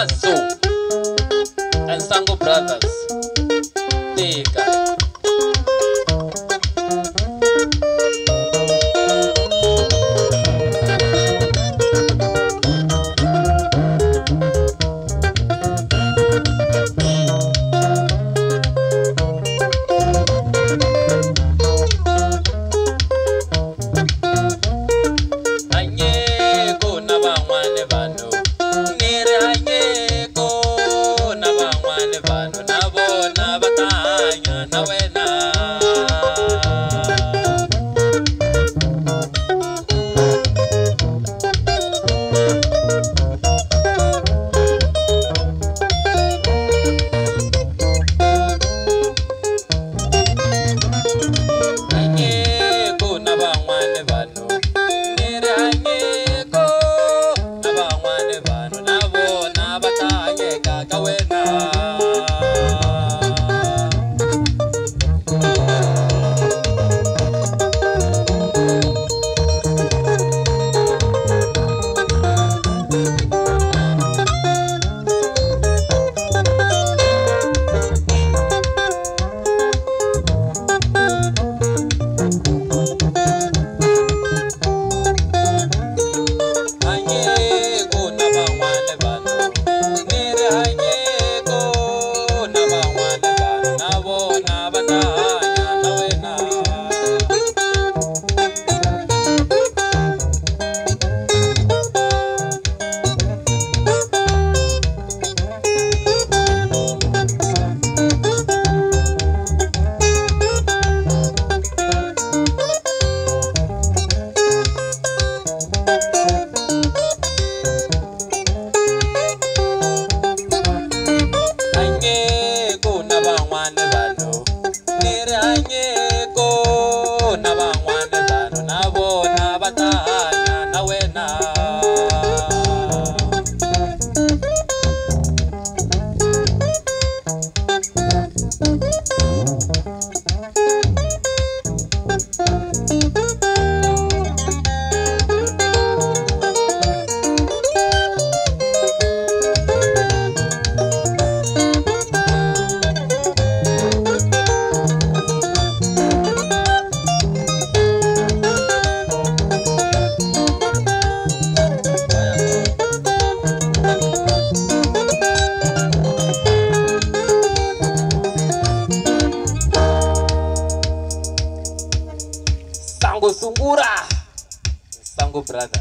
And Sango Brothers. por na batalla, na buena. Tunggurah. Sanggup berada.